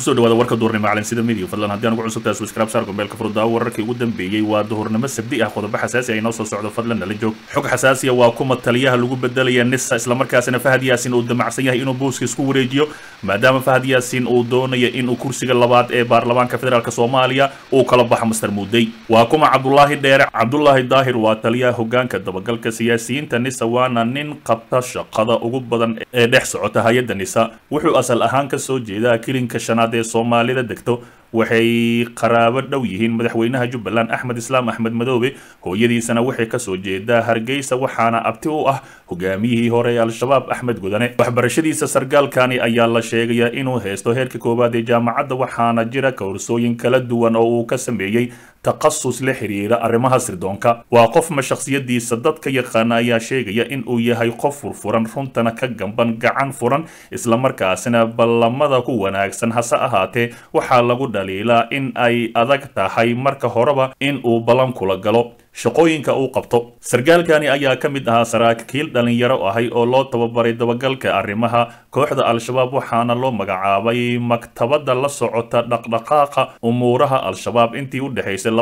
ku soo dhawaada warka duurnimo calansida midiya fadlan. Haddii aan ugu cusubtahay subscribe saar gombeelka furdaa wararkii ugu dambeeyey waa duhurnimo sabdi ah. Qodobo xasaasi ah inoo soo socdo fadlan nala joog. Xog xasaasiya waa kuma taliyaha lagu bedelaya nisa islamarkaasina fahad yaasin uu damacsan yahay inuu booska isku wareejiyo maadaama fahad yaasin uu doonayo inuu kursiga labaad ee baarlamaanka federaalk soomaaliya uu kala baxo master muudey. Waa kuma cabdulaahi dheere. Cabdulaahi daahir waa taliyaha hogaanka dabagalka siyaasiyiinta nisa waana nin qabta shaqada ugu badan ee dhex socota hay'adda nisa wuxuu asal ahaan ka soo jeedaa kilinka shanaad ee soomaalida degto waxay qaraabo dhow yihiin madaxweynaha jubbaland axmed islaam axmed madoobe. Hooyadiisana waxay ka soo jeedaa hargeysa waxaana abti u ah hogaamiyihii hore ee al-shabaab axmed gudane waxbarashadiisa sargaalkani ayaa la sheegayaa inuu haysto heerka koowaad ee jaamacadda waxaana jira kowrsooyin kala duwan oo uu ka sameeyey takhasus la xiriira arrimaha sirdoonka. Waa qofma shakhsiyadiisa dadka yaqaana ayaa sheegaya in uu yahay qof furfuran runtana ka gamban gacan furan islamarkaasina ballamada ku wanaagsan hase ahaatee waxaa lagu dhaliilaa in ay adag tahay marka horeba in uu ballan kula galo shaqooyinka uu qabto. Sargaalkani ayaa ka mid ahaa saraakiil dhalinyaro ahay oo loo tababaray dabagalka arrimaha kooxda al-shabaab waxaana loo magacaabay maktabadda la socota dhaqdhaqaaqa umuuraha al-shabaab intii u dhexaysay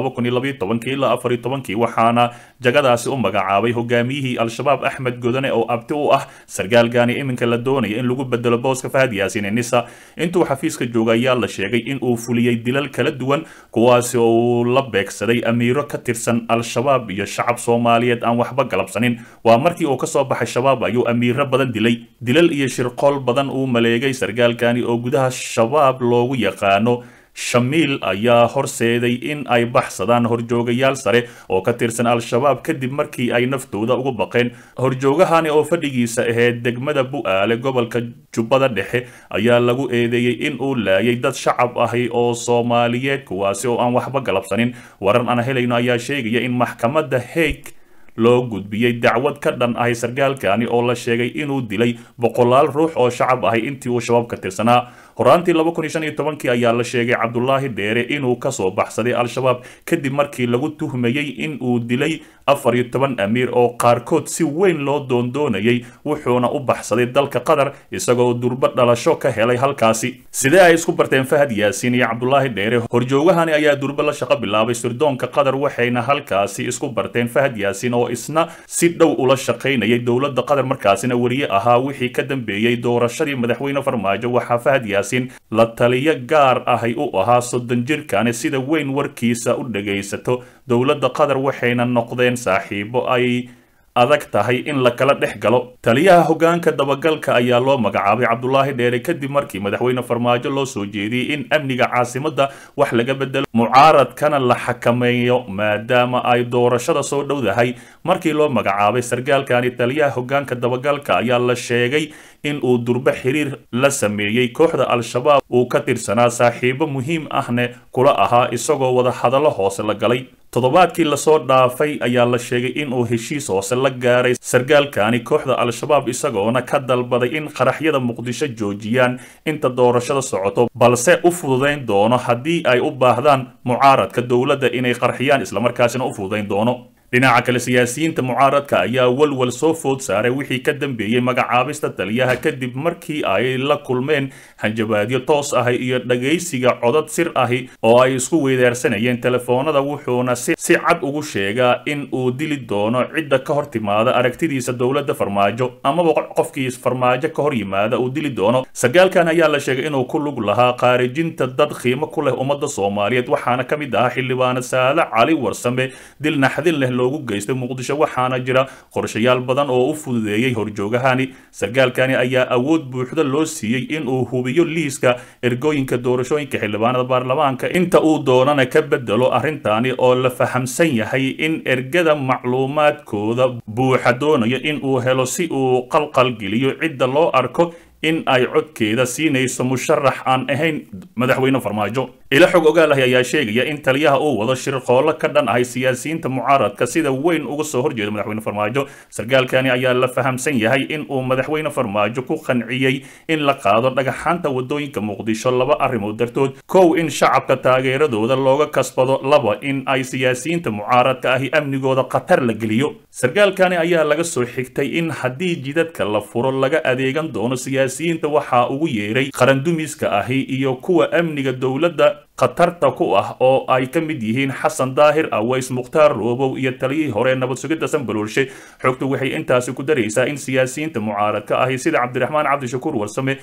ilaa waxaana jagadaasi u magacaabay hogaamiyihii al-shabaab axmed godane oo abti u ah sargaalkani iminka la doonaya in lagu bedelo booska fahad yaasiin nisa intuu xafiiska jooga ayaa la sheegay in uu fuliyey dilal kala duwan kuwaasi uu la beegsaday amiiro ka tirsan al-shabaab iyo shacab soomaaliyeed aan waxba galabsanin. Waa markii uu ka soo baxay shabaab ayuu amiiro badan dilay. Dilal iyo shirqool badan uu maleegay sargaalkani oo gudaha shabaab loogu yaqaano shamiil ayaa horseeday in ay baxsadaan horjoogayaal sare oo ka tirsan al-shabaab kadib markii ay naftooda ugu baqeen. Horjoogahani oo fadhigiisa ahayd degmada bu-aale gobolka jubbada dhexe ayaa lagu eedeeyey in uu laayay dad shacab ahi oo soomaaliyeed kuwaasi oo aan waxba galabsanin. Warar aan helayno ayaa sheegaya in maxkamadda haig loo gudbiyey. Dacwad ka dhan ahay sargaalkani oo la sheegay inuu dilay boqolaal ruux oo shacab ahay intii uu shabaab ka tirsanaa horaantii kii ayaa la sheegay cabdulaahi dheere inuu ka soo baxsaday al-shabaab kadib markii lagu tuhmayey in uu dilay afar iyo toban amiir oo qaarkood si weyn loo doondoonayay wuxuuna u baxsaday dalka qatar isagoo durbo dhalasho ka helay halkaasi. Sidee ay isku barteen fahad yaasiin iyo cabdulaahi dheere? Horjoogahani ayaa durbo la shaqo bilaabay. Sirdoonka qatar waxayna halkaasi isku barteen fahad yaasiin oo isna si dhow ula shaqaynayay dowladda qatar markaasina weriye ahaa wixii ka dambeeyey doorashadii madaxweyne farmaajo. Waxaa fahad yaasiin la taliyo gaar ahay u ahaa soddon jirkani sida weyn warkiisa u dhagaysato dowladda qatar waxayna noqdeen saaxiibo ay adag tahay in la kala dhex galo. Taliyaha hogaanka dabagalka ayaa loo magacaabay cabdulaahi dheere kadib markii madaxweyne farmaajo loo soo jeediyey in amniga caasimadda wax laga bedelo. Mucaaradkana la xakameeyo maadaama ay doorashada soo dhowdahay. Markii loo magacaabay sargaalkani taliyaha hogaanka dabagalka ayaa la sheegay in uu durbo xiriir la sameeyey kooxda al-shabaab uu ka tirsanaa saaxiibo muhiim ahne kula ahaa isagoo wada hadallo hoose la galay toddobaadkii la soo dhaafay ayaa la sheegay inuu heshiis hoose la gaaray sargaalkani kooxda al-shabaab isagoona ka dalbaday in qaraxyada muqdisho joojiyaan inta doorashada socoto balse u fududayn doono haddii ay u baahdaan mucaaradka dowladda inay qarxiyaan islamarkaasina u fududayn doono dhinaca kale siyaasiyiinta mucaaradka ayaa walwal soo food saaray wixii ka dambeeyey magacaabista taliyaha kadib markii ay la kulmeen hanjabaadyo toos ahi iyo dhagaysiga codad sir ahi oo ay isku weydaarsanayeen telefoonada wuxuuna si cad ugu sheegaa in uu dili doono cidda ka hor timaada aragtidiisa dowladda farmaajo amaba qofkii farmaajo ka hor yimaada uu dili doono. Sargaalkan ayaa la sheegay inuu ku lug lahaa qaarijinta dad qiimo ku leh ummadda soomaaliyeed waxaana ka mid ahaa xildhibaano saale cali warsame dil naxdin leh loogu geystay muqdisho waxaana jira qorshayaal badan oo u fududeeyey horjoogahani. Sargaalkani ayaa awood buuxda loo siiyey inuu hubiyo liiska ergooyinka doorashooyinka xildhibaanada baarlamaanka. Inta uu doonana ka bedelo arrintani oo la fahamsan yahay in ergada macluumaadkooda buuxa doonayo in uu helo si uu qalqalgeliyo cidda loo arko in ay codkeeda siinayso musharax aan ahayn madaxweyne farmaajo. Ila xog ogaalahay ayaa sheegaya in taliyaha uu wado shirqoollo ka dhan ahay siyaasiyiinta mucaaradka sida weyn uga soo horjeeda madaxweyne farmaajo. Sargaalkani ayaa la fahamsan yahay in uu madaxweyne farmaajo ku qanciyey in la qaado dhagaxaanta waddooyinka muqdisho laba arrimood dartood. Kow in shacabka taageeradooda looga kasbado laba in ay siyaasiyiinta mucaaradka ahi amnigooda khatar la geliyo. Sargaalkani ayaa laga soo xigtay in haddii jidadka la furo laga adeegan doono siyaasiyiin siyaasiyiinta waxaa ugu yeeray qarandumiska ahi iyo kuwa amniga dowladda khatarta ku ah oo ay ka mid yihiin xasan daahir aways mukhtaar roobow iyo taliyihii hore nabad sugidda sanbaloolshe xogtu waxay intaasi ku daraysaa in siyaasiyiinta mucaaradka ahi sida cabdiraxmaan cabdishakuur warsame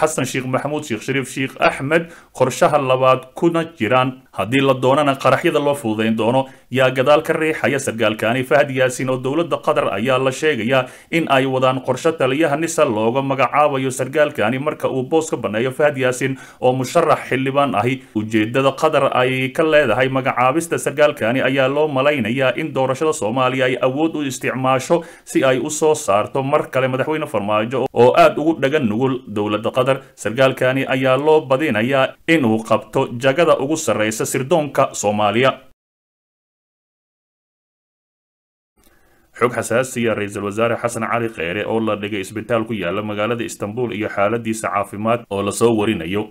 xasan sheekh maxamuud sheekh shariif sheekh axmed qorshaha labaad kuna jiraan. Haddii la doonana qaraxyada loo fududayn doono yaa gadaal ka riixaya sargaalkaani fahad yaasiin oo dowladda qatar ayaa la sheegayaa in ay wadaan qorsho taliyaha nisa looga magacaabayo sargaalkaani marka uu boos ka banneeyo fahad yaasiin oo musharax xildhibaan ahi ujeedada qatar ay ka leedahay magacaabista sargaalkaani ayaa loo malaynayaa in doorashada soomaaliya ay awood u isticmaasho si ay u soo saarto mar kale madaxweyne farmaajo oo aad ugu dhagan nugul dowladda qatar sargaalkaani ayaa loo badinayaa inuu qabto jagada ugu sarreysa sirdoonka soomaaliya. Xog xasaasiya ra'iisul wasaare xasan cali kheyre oo la dhigay isbitaal ku yaalla magaalada istanbul iyo xaaladiisa caafimaad oo la soo warinayo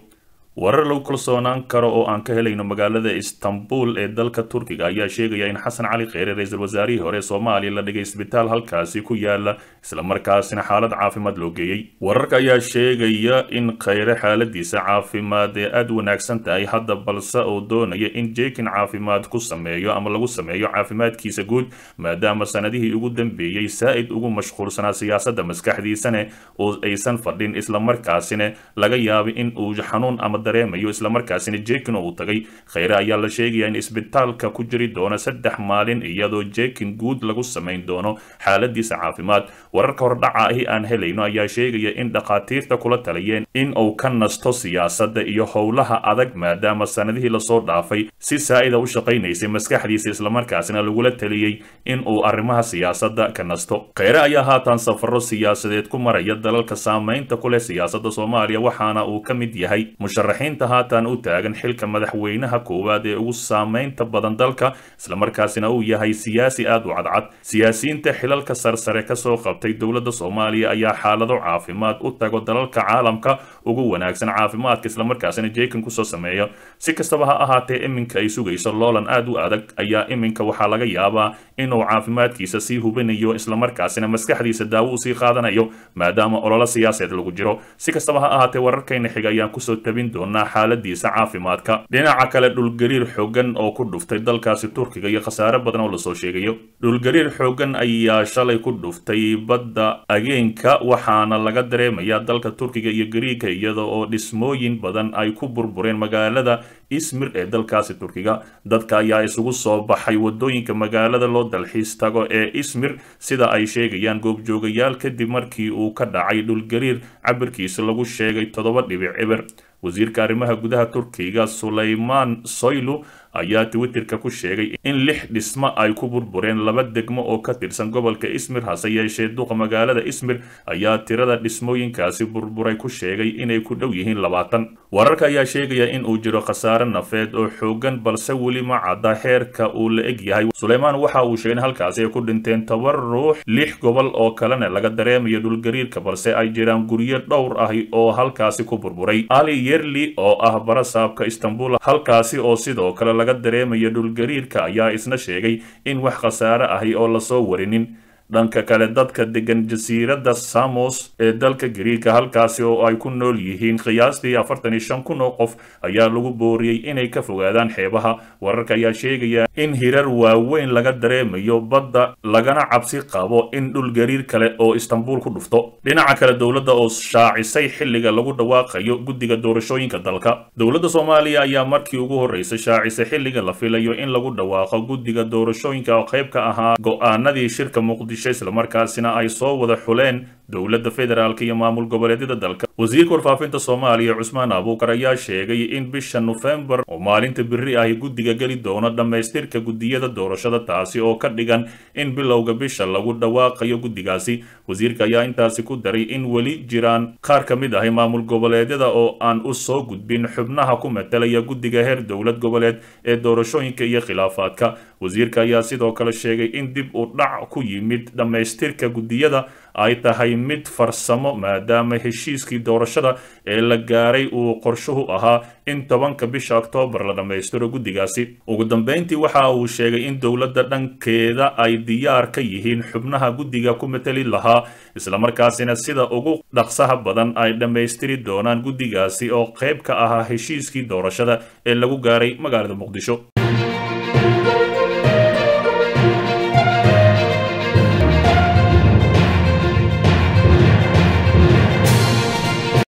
warar lagu kalsoonaan karo oo aan ka helayno magaalada istanbul ee dalka turkiga ayaa sheegaya in xasan cali kheyre ra'iisul wasaarihii hore soomaaliya la dhigay isbitaal halkaasi ku yaalla islamarkaasina xaalad caafimaad loo geeyey. Wararka ayaa sheegaya in kheyre xaaladiisa caafimaad ee aada wanaagsan tahay hadda balse uu doonaya in jekin caafimaad ku sameeyo ama lagu sameeyo caafimaadkiisa guud maadaama sanadihii ugu dambeeyey saa-id ugu mashquulsanaa siyaasadda maskaxdiisane oo aysan fadhin islamarkaasina laga yaabay in uu xanuun ama dareemayo islamarkaasina jekin uu tagay. Kheyre ayaa la sheegaya in isbitaalka ku jiri doono saddex maalin iyadoo jekin guud lagu samayn doono xaaladiisa caafimaad. Wararka hordhaca ahi aan helayno ayaa sheegaya in dhakhaatiirta kula taliyeen in uu ka nasto siyaasadda iyo howlaha adag maadaama sanadihii la soo dhaafay. Si saa-ida u shaqaynaysay maskaxdiisa islamarkaasina lagula taliyey in uu arrimaha siyaasadda ka nasto. Kheyre ayaa haatan safaro siyaasadeed ku maraya dalalka saameynta ku leh siyaasadda soomaaliya waxaana uu ka mid yahay musharaxiinta haatan u taagan xilka madaxweynaha koowaad ee ugu saameynta badan dalka islamarkaasina uu yahay siyaasi aad u cadcad. Siyaasiyiinta xilalka sarsare ka soo qabtay dowladda soomaaliya ayaa xaalado caafimaad u tago dalalka caalamka ugu wanaagsan caafimaadka islamarkaasina jekin ku soo sameeya. Si kastaba ha ahaatee iminka ay sugayso loolan aad u adag ayaa iminka waxaa laga yaabaa inuu caafimaadkiisa sii hubinayo islamarkaasina maskaxdiisa daawo u sii qaadanayo maadaama ololo siyaaseed lagu jiro. Si kastaba ha ahaatee wararkayna xiga ayaan ku soo tabin doonaa xaaladiisa caafimaadka. Dhinaca kale dhulgariir xoogan oo ku dhuftay dalkaasi turkiga iyo khasaare badan oo la soo sheegayo. Dhulgariir xoogan ayaa shalay ku dhuftay badda ageenka waxaana laga dareemayaa dalka turkiga iyo gariika iyada oo dhismooyin badan ay ku burbureen magaalada ismir ee dalkaasi turkiga. Dadka ayaa isugu soo baxay waddooyinka magaalada loo dalxiis tago ee ismir sida ay sheegayaan goobjoogayaal kadib markii uu ka dhacay dhulgariir cabirkiisa lagu sheegay toddoba dhibic cibir wasiirka arrimaha gudaha turkiga sulaymaan soylu ayaa twitterka ku sheegay in lix dhismo ay ku burbureen laba degmo oo ka tirsan gobolka ismir hase yeeshee duqa magaalada ismir ayaa tirada dhismooyinkaasi burburay ku sheegay inay ku dhow yihiin labaatan. Wararka ayaa sheegaya in uu jiro khasaare nafeed oo xoogan balse weli ma cadda heerka uu la eg yahay. Suleymaan waxa uu sheegay in halkaasi ay ku dhinteen toban ruux lix gobol oo kalena laga dareemayo dhulgariirka balse ay jiraan guryo dhowr ahi oo halkaasi ku burburay. Ali yerli oo ah barasaabka istanbul halkaasi oo sidoo kale laga dareemayo dhulgariirka ayaa isna sheegay in wax khasaare ahi oo la soo warinin dhanka kale dadka degan jasiiradda samos ee dalka gariika halkaasi oo ay ku nool yihiin qiyaastii afartan iyo shan kun oo qof ayaa lagu booriyey inay ka fogaadaan xeebaha. Wararka ayaa sheegaya in hirar waaweyn laga dareemayo badda lagana cabsi qabo in dhul gariir kale oo istanbul ku dhufto. Dhinaca kale dowladda oo shaacisay xilliga lagu dhawaaqayo guddiga doorashooyinka dalka. Dowladda soomaaliya ayaa markii ugu horreysay shaacisay xilliga la filayo in lagu dhawaaqo guddiga doorashooyinka oo qayb ka ahaa go'aanadii shirka muqdisho islamarkaasina ay soo wada xuleen dowladda federaalk iyo maamul goboleedyada dalka. Wasiirka warfaafinta soomaaliya cusmaan abuukar ayaa sheegay in bisha nofembar oo maalinta biri ahi guddiga geli doono dhammaystirka guddiyada doorashada taasi oo ka dhigan in bilowga bisha lagu dhawaaqayo guddigaasi. Wasiirka ayaa intaasi ku daray in weli jiraan qaar ka mid ahi maamul goboleedyada oo aan u soo gudbin xubnaha ku matalaya guddiga heer dowlad goboleed ee doorashooyinka iyo khilaafaadka. Wasiirka ayaa sidoo kale sheegay in dib u dhac ku yimid dhammaystirka guddiyada ay tahay mid farsamo maadaama heshiiskii doorashada ee la gaaray uu qorshuhu ahaa in tobanka bisha oktoobar la dhammaystiro guddigaasi. Ugu dambeyntii waxa uu sheegay in dowladda dhankeeda ay diyaar ka yihiin xubnaha guddiga ku mateli lahaa islamarkaasina sida ugu dhaqsaha badan ay dhammaystiri doonaan guddigaasi oo qayb ka ahaa heshiiskii doorashada ee lagu gaaray magaalada muqdisho